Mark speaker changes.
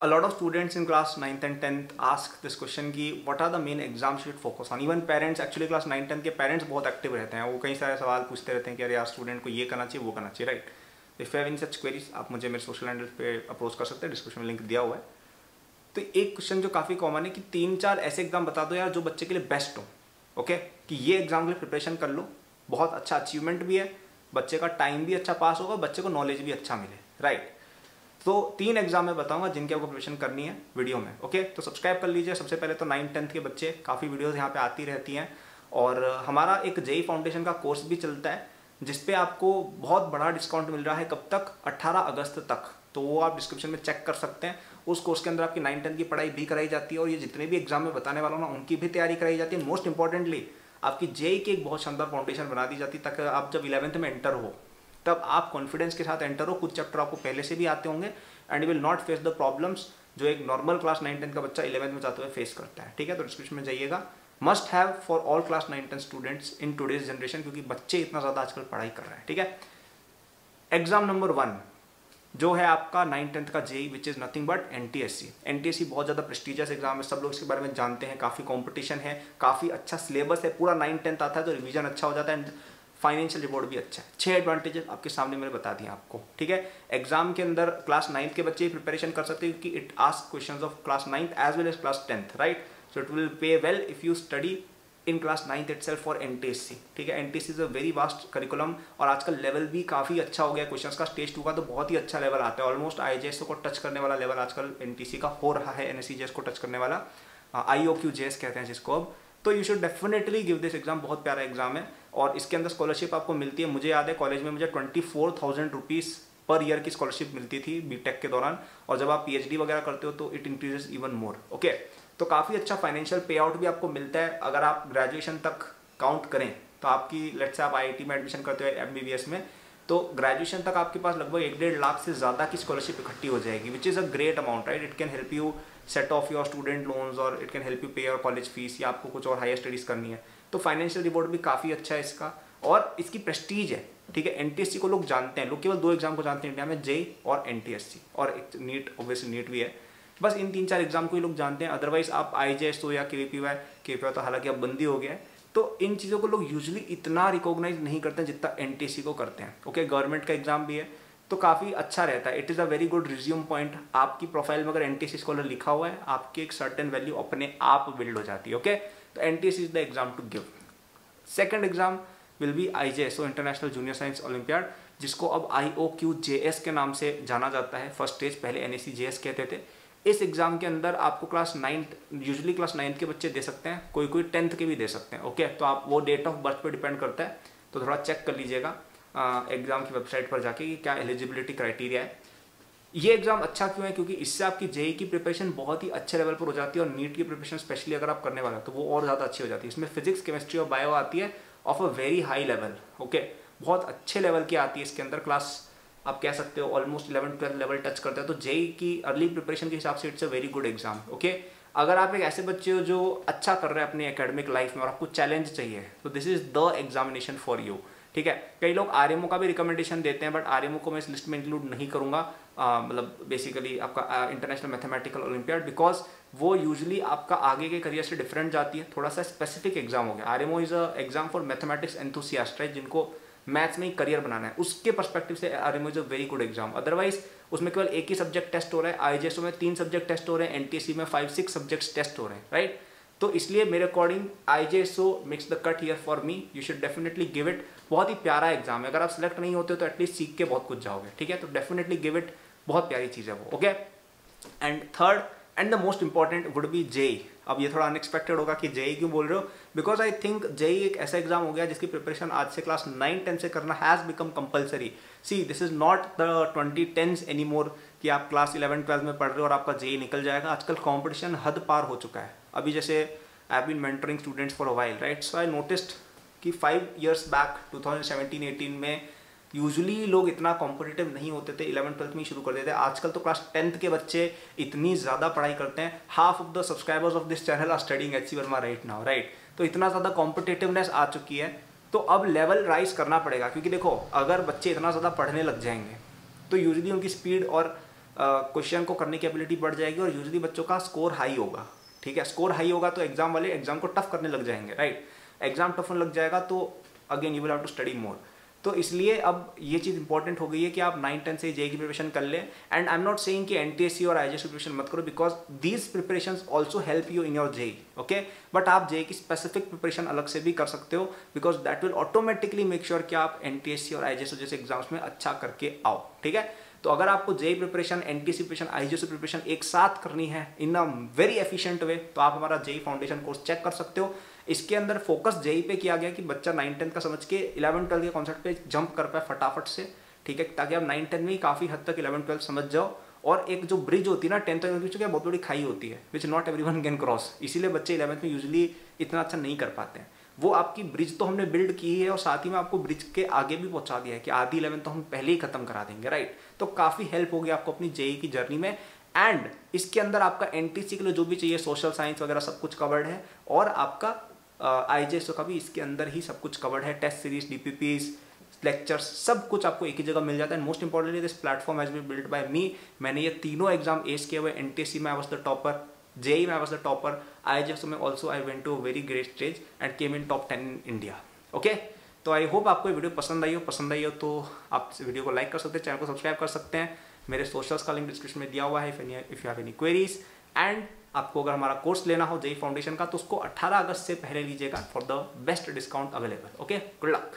Speaker 1: a lot of students in class 9th and 10th ask this question कि, what are the main exams should focus on? Even parents, actually class 9 10 के parents बहुत active रहते हैं। वो कई सारे सवाल पूछते रहते हैं कि अरे यार स्टूडेंट को ये करना चाहिए, वो करना चाहिए right if have any such queries आप मुझे मेरे सोशल हैंडल पे अप्रोच कर सकते हैं। डिस्क्रिप्शन में लिंक दिया हुआ है। तो एक क्वेश्चन जो काफ़ी कॉमन है कि तीन चार ऐसे एग्ज़ाम बता दो यार, जो बच्चे के लिए बेस्ट हो। ओके कि ये एग्ज़ाम के लिए प्रिपरेशन कर लो। बहुत अच्छा अचीवमेंट भी है। बच्चे का टाइम भी अच्छा पास होगा, बच्चे को नॉलेज भी अच्छा मिले। राइट तो तीन एग्ज़ाम मैं बताऊँगा जिनकी आपको प्रिपरेशन करनी है वीडियो में ओके तो सब्सक्राइब कर लीजिए। सबसे पहले तो नाइन टेंथ के बच्चे, काफ़ी वीडियोस यहाँ पे आती रहती हैं। और हमारा एक जेई फाउंडेशन का कोर्स भी चलता है जिसपे आपको बहुत बड़ा डिस्काउंट मिल रहा है कब तक? 18 अगस्त तक। तो वो आप डिस्क्रिप्शन में चेक कर सकते हैं। उस कोर्स के अंदर आपकी नाइन टेंथ की पढ़ाई भी कराई जाती है और ये जितने भी एग्ज़ाम में बताने वाला हूँ ना, उनकी भी तैयारी कराई जाती है। मोस्ट इंपॉर्टेंटली आपकी जेई की एक बहुत शानदार फाउंडेशन बना दी जाती है, ताकि आप जब इलेवंथ में एंटर हो तब आप कॉन्फिडेंस के साथ एंटर हो। कुछ चैप्टर आपको पहले से भी आते होंगे and will not face the problems जो एक नॉर्मल क्लास नाइन टेंथ का बच्चा इलेवंथ में जाते हुए फेस करता है। ठीक है? तो डिस्क्रिप्शन में जाइएगा। Must have for all class nine tenth students in today's generation क्योंकि बच्चे इतना ज़्यादा आजकल पढ़ाई कर रहे हैं। ठीक है? एग्ज़ाम नंबर वन जो है आपका नाइन टेंथ का JEE which is nothing but N T S C N T S C बहुत ज़्यादा प्रेस्टिजियस एग्ज़ाम है। सब लोग इसके बारे में जानते हैं। काफ़ी कॉम्पिटिशन है। काफ़ी अच्छा सिलेबस है। पूरा नाइन टेंथ आता है तो रिविजन अच्छा हो जाता है। फाइनेंशियल रिपोर्ट भी अच्छा है। छह एडवांटेजेस आपके सामने मैंने बता दिया आपको, ठीक है? एग्ज़ाम के अंदर क्लास नाइन्थ के बच्चे प्रिपरेशन कर सकते हैं क्योंकि it ask question of class ninth as well as class tenth right so it will pay well if you study in class ninth itself for N T S C ठीक है? N T is a very vast curriculum और आजकल level भी काफ़ी अच्छा हो गया question का। स्टेज टू का तो बहुत ही अच्छा लेवल आता है। ऑलमोस्ट आई जे एस को टच करने वाला लेवल आजकल एन टी सी का हो रहा है एन को टच करने वाला। आई ओ क्यू कहते हैं जिसको अब। तो you should definitely give this exam बहुत प्यारा एग्ज़ाम है। और इसके अंदर स्कॉलरशिप आपको मिलती है। मुझे याद है कॉलेज में मुझे twenty four thousand rupees per year की स्कॉलरशिप मिलती थी बीटेक के दौरान। और जब आप पीएचडी वगैरह करते हो तो it increases even more okay तो काफ़ी अच्छा फाइनेंशियल पे आउट भी आपको मिलता है। अगर आप ग्रेजुएशन तक काउंट करें तो आपकी लेट से आप आईआईटी में एडमिशन करते हो एम में तो ग्रेजुएशन तक आपके पास लगभग एक डेढ़ लाख से ज़्यादा की स्कॉलरशिप इकट्ठी हो जाएगी which is a great amount right it can help you set off your student loans और it can help you pay your college fees या आपको कुछ और हायर स्टडीज़ करनी है। तो फाइनेंशियल रिपोर्ट भी काफ़ी अच्छा है इसका। और इसकी प्रेस्टीज है, ठीक है? एनटीएससी को लोग जानते हैं। लोग केवल दो एग्ज़ाम को जानते हैं, इंडिया में जे और एनटीएससी और एक नीट ऑब्वियसली नीट भी है। बस इन तीन चार एग्ज़ाम को ही लोग जानते हैं। अदरवाइज़ आप आई जे एस हो या K P Y K P तो हालाँकि अब बंदी हो गया है। तो इन चीज़ों को लोग यूजली इतना रिकॉग्नाइज नहीं करते हैं जितना एनटीएससी को करते हैं। ओके गवर्नमेंट का एग्ज़ाम भी है तो काफ़ी अच्छा रहता है। It is a very good resume point आपकी प्रोफ़ाइल में अगर एन स्कॉलर लिखा हुआ है, आपकी एक सर्टेन वैल्यू अपने आप बिल्ड हो जाती है। ओके तो the exam to give second exam will be I J S O international junior science olympiad जिसको अब आई ओ क्यू जे एस के नाम से जाना जाता है फ़र्स्ट स्टेज पहले N A C J S कहते थे। इस एग्ज़ाम के अंदर आपको class ninth usually class ninth के बच्चे दे सकते हैं कोई कोई टेंथ के भी दे सकते हैं ओके तो आप वो डेट ऑफ़ बर्थ पे डिपेंड करता है तो थोड़ा चेक कर लीजिएगा एग्ज़ाम की वेबसाइट पर जाके कि क्या एलिजिबिलिटी क्राइटेरिया है। ये एग्ज़ाम अच्छा क्यों है? क्योंकि इससे आपकी जेई की प्रिपरेशन बहुत ही अच्छे लेवल पर हो जाती है और नीट की प्रिपरेशन स्पेशली अगर आप करने वाले हैं तो वो और ज़्यादा अच्छी हो जाती है। इसमें फिजिक्स केमिस्ट्री और बायो आती है of a very high level okay बहुत अच्छे लेवल की आती है इसके अंदर क्लास आप कह सकते हो almost eleven twelfth level touch करते हैं तो जेई की अर्ली प्रिपरेशन के हिसाब से it's a very good exam okay अगर आप एक ऐसे बच्चे हो जो अच्छा कर रहे हैं अपनी एकेडमिक लाइफ में और आपको चैलेंज चाहिए तो this is the examination for you ठीक है? कई लोग आरएमओ का भी रिकमेंडेशन देते हैं बट आरएमओ को मैं इस लिस्ट में इंक्लूड नहीं करूँगा। मतलब बेसिकली आपका इंटरनेशनल मैथमेटिकल ओलंपियाड बिकॉज़ वो यूजली आपका आगे के करियर से डिफरेंट जाती है। थोड़ा सा स्पेसिफिक एग्ज़ाम हो गया। R M O is a exam for mathematics enthusiast right जिनको मैथ्स में ही करियर बनाना है। उसके परस्पेक्टिव से R M O is a very good exam otherwise उसमें केवल एक ही सब्जेक्ट टेस्ट हो रहा है। आई में तीन सब्जेक्ट टेस्ट हो रहे हैं। एन टी में फाइव सिक्स सब्जेक्ट्स टेस्ट हो रहे हैं राइट तो इसलिए मेरे according I J so mix the cut here for me you should definitely give it बहुत ही प्यारा एग्ज़ाम है। अगर आप सिलेक्ट नहीं होते तो एटलीस्ट सीख के बहुत कुछ जाओगे, ठीक है? तो डेफिनेटली गिव इट बहुत प्यारी चीज़ है वो okay and third and the most important would be JEE अब ये थोड़ा अनएक्सपेक्टेड होगा कि जेई क्यों बोल रहे हो? बिकॉज़ आई थिंक जेई एक ऐसा एग्ज़ाम हो गया जिसकी प्रिपरेशन आज से क्लास नाइन टेन से करना has become compulsory see this is not the twenty tens any more कि आप क्लास इलेवन ट्वेल्थ में पढ़ रहे हो और आपका जेई निकल जाएगा। आजकल कॉम्पिटिशन हद पार हो चुका है। अभी जैसे I been mentoring students for a while right so I noticed कि फाइव ईयर्स बैक 2017-18 में यूजुअली लोग इतना कॉम्पिटिटिव नहीं होते थे इलेवन ट्वेल्थ में ही शुरू कर देते आजकल तो क्लास टेंथ के बच्चे इतनी ज़्यादा पढ़ाई करते हैं। Half of the subscribers of this channel are studying H C Verma right now right तो इतना ज़्यादा कॉम्पिटेटिवनेस आ चुकी है। तो अब लेवल राइज करना पड़ेगा, क्योंकि देखो, अगर बच्चे इतना ज़्यादा पढ़ने लग जाएँगे तो यूजली उनकी स्पीड और क्वेश्चन को करने की एबिलिटी बढ़ जाएगी और यूजली बच्चों का स्कोर हाई होगा, ठीक है? स्कोर हाई होगा तो एग्ज़ाम वाले एग्ज़ाम को टफ करने लग जाएँगे राइट एग्ज़ाम टफ होने लग जाएगा तो again you will have to study more तो इसलिए अब ये चीज़ इंपॉर्टेंट हो गई है कि आप नाइन टेंथ से जे की प्रिपरेशन कर लें. And I am not saying कि एन और आई प्रिपरेशन मत करो because these preparation also help you in your J okay but आप जे की स्पेसिफिक प्रिपरेशन अलग से भी कर सकते हो because that will automatically make sure कि आप एन और आई जैसे एग्ज़ाम्स में अच्छा करके आओ, ठीक है? तो अगर आपको J preparation N T preparation I preparation एक साथ करनी है इन अ वेरी एफिशिएंट वे तो आप हमारा जेई फाउंडेशन कोर्स चेक कर सकते हो. इसके अंदर फोकस जेई पे किया गया कि बच्चा नाइन टेंथ का समझ के इलेवन ट्वेल्थ के कॉन्सेप्ट पे जंप कर पाए फटाफट से, ठीक है? ताकि आप नाइन टेंथ में ही काफ़ी हद तक इलेवन ट्वेल्थ समझ जाओ। और एक जो ब्रिज होती है ना टेंथ में बीच बहुत बड़ी खाई होती है which not every can cross इसीलिए बच्चे इलेवंथ में यूजली इतना अच्छा नहीं कर पाते हैं। वो आपकी ब्रिज तो हमने बिल्ड की है और साथ ही में आपको ब्रिज के आगे भी पहुँचा दिया है कि आधी इलेवन तो हम पहले ही खत्म करा देंगे राइट तो काफ़ी हेल्प होगी आपको अपनी जेई की जर्नी में। एंड इसके अंदर आपका एनटीसी के लिए जो भी चाहिए सोशल साइंस वगैरह सब कुछ कवर्ड है। और आपका आई का भी इसके अंदर ही सब कुछ कवर्ड है टेस्ट सीरीज़ डीपीपीज लेक्चर्स सब कुछ आपको एक ही जगह मिल जाता है most importantly this platform has be build by me मैंने ये तीनों एग्ज़ाम एस किए हुए एन टी सी में I was the topper JEE में I was the topper. IHS में also I went to very great stage and came in top 10 in India. Okay? तो I hope आपको video पसंद आई हो पसंद आई हो तो आप वीडियो को लाइक कर सकते हैं चैनल को सब्सक्राइब कर सकते हैं मेरे सोशल्स का लिंक डिस्क्रिप्शन में दिया हुआ है if you have any queries and आपको अगर हमारा कोर्स लेना हो जेई फाउंडेशन का तो उसको 18 अगस्त से पहले लीजिएगा for the best discount available okay good luck